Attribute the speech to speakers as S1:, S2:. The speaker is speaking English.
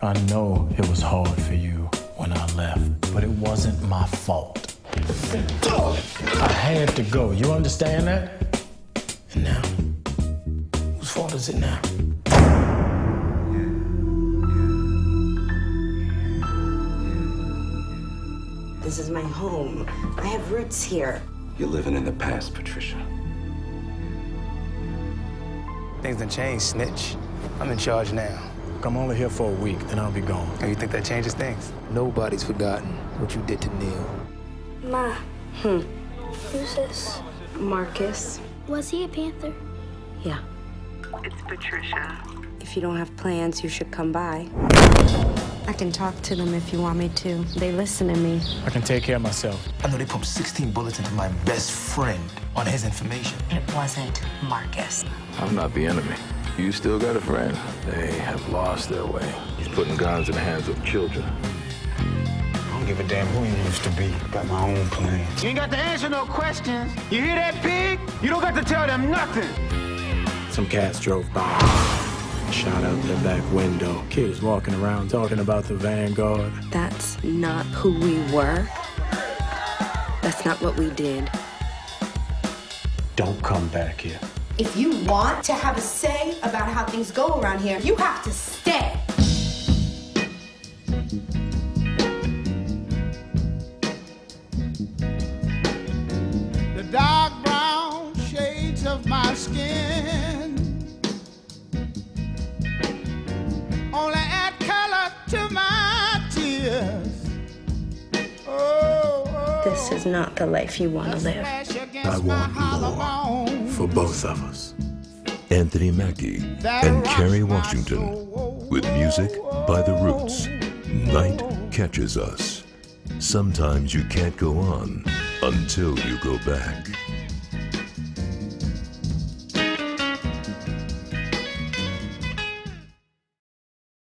S1: I know it was hard for you when I left, but it wasn't my fault. I had to go. You understand that? And now, whose fault is it now?
S2: This is my home. I have roots here.
S3: You're living in the past, Patricia.
S4: Things done changed, snitch. I'm in charge now.
S1: I'm only here for a week, then I'll be gone.
S4: And you think that changes things? Nobody's forgotten what you did to Neil.
S5: Ma,
S2: Hmm.
S5: who's this?
S2: Marcus.
S5: Was he a panther?
S2: Yeah.
S6: It's Patricia.
S2: If you don't have plans, you should come by. I can talk to them if you want me to. They listen to me.
S1: I can take care of myself.
S4: I know they pumped 16 bullets into my best friend on his information.
S2: It wasn't Marcus.
S7: I'm not the enemy. You still got a friend. They have lost their way. He's putting guns in the hands of children.
S8: I don't give a damn who you used to be. Got my own plans.
S9: You ain't got to answer no questions. You hear that, pig? You don't got to tell them nothing.
S1: Some cats drove by. Shot out their back window. Kids walking around talking about the Vanguard.
S2: That's not who we were. That's not what we did.
S1: Don't come back here.
S10: If you want to have a say about how things go around here, you have to stay.
S11: The dark brown shades of my skin only add color to my tears. Oh, oh.
S2: This is not the life you want to live.
S11: I
S12: want more for both of us. Anthony Mackie and Kerry Washington with music by The Roots. Night catches us. Sometimes you can't go on until you go back.